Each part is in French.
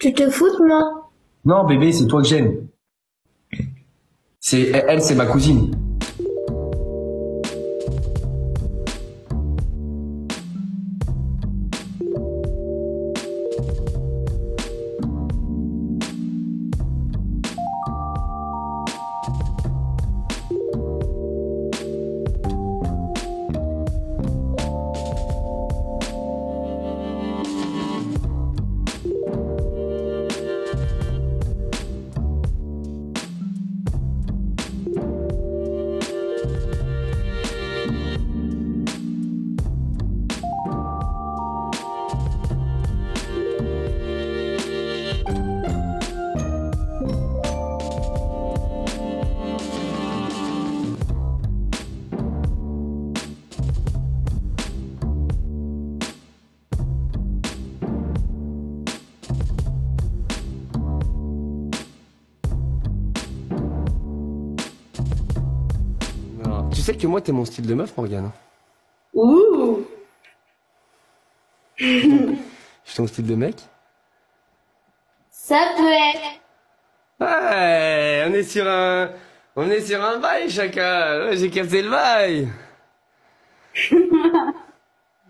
Tu te fous de moi Non, bébé, c'est toi que j'aime. C'est elle, c'est ma cousine. Tu sais que moi, t'es mon style de meuf, Morgane. Ouh Je suis ton style de mec Ça peut être. Ouais, on est sur un... On est sur un bail, chacun. Ouais, J'ai capté le bail.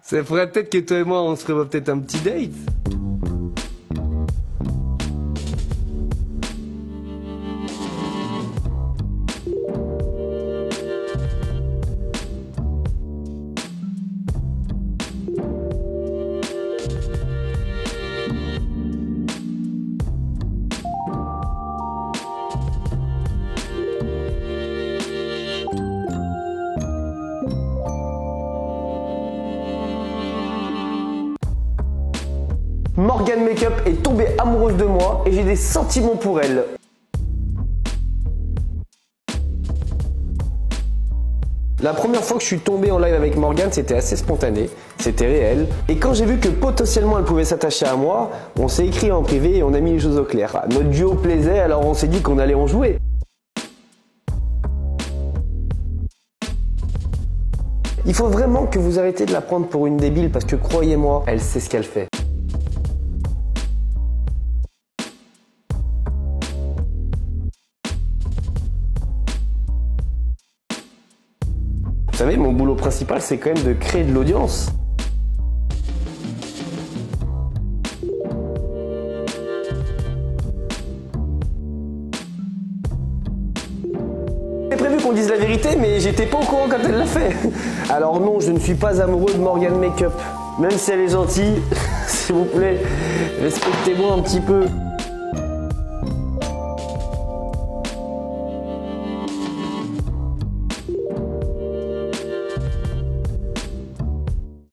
Ça ferait peut-être que toi et moi, on se prévoit peut-être un petit date. Morgane Makeup est tombée amoureuse de moi et j'ai des sentiments pour elle. La première fois que je suis tombé en live avec Morgane, c'était assez spontané, c'était réel. Et quand j'ai vu que potentiellement elle pouvait s'attacher à moi, on s'est écrit en privé et on a mis les choses au clair. Notre duo plaisait, alors on s'est dit qu'on allait en jouer. Il faut vraiment que vous arrêtez de la prendre pour une débile parce que croyez-moi, elle sait ce qu'elle fait. Savez, mon boulot principal, c'est quand même de créer de l'audience. Qu'on dise la vérité, mais j'étais pas au courant quand elle l'a fait. Alors non, je ne suis pas amoureux de Morgan Makeup. Même si elle est gentille, s'il vous plaît, respectez-moi un petit peu.